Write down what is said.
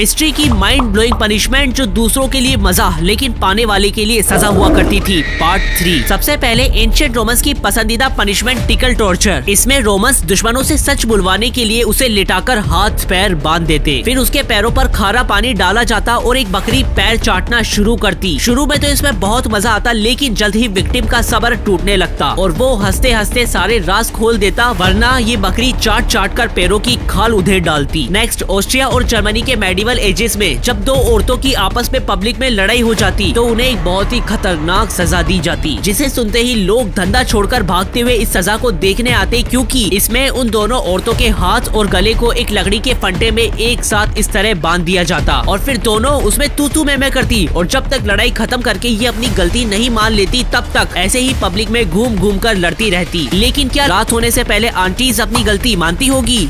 History की mind blowing punishment जो दूसरों के लिए मज़ा, लेकिन पाने वाले के लिए सजा हुआ करती थी। पार्ट थ्री सबसे पहले एंशियंट रोमन्स की पसंदीदा पनिशमेंट टिकल टॉर्चर इसमें रोमन्स दुश्मनों से सच बुलवाने के लिए उसे लिटाकर हाथ, पैर बाँध देते। फिर उसके पैरों पर खारा पानी डाला जाता और एक बकरी पैर चाटना शुरू करती। शुरू में तो इसमें बहुत मज़ा आता, लेकिन जल्द ही विक्टिम का सबर टूटने लगता और वो हँसते हँसते सारे राज खोल देता, वरना ये बकरी चाट चाट कर पैरों की खाल उधेड़ डालती। नेक्स्ट ऑस्ट्रिया और जर्मनी के मेडिवल एजेस में जब दो औरतों की आपस में पब्लिक में लड़ाई हो जाती तो उन्हें एक बहुत ही खतरनाक सजा दी जाती, जिसे सुनते ही लोग धंधा छोड़कर भागते हुए इस सजा को देखने आते, क्योंकि इसमें उन दोनों औरतों के हाथ और गले को एक लकड़ी के फंटे में एक साथ इस तरह बाँध दिया जाता, और फिर दोनों उसमें तू तू में करती, और जब तक लड़ाई खत्म करके ये अपनी गलती नहीं मान लेती, तब तक ऐसे ही पब्लिक में घूम घूम कर लड़ती रहती। लेकिन क्या रात होने से पहले आंटीज अपनी गलती मानती होगी?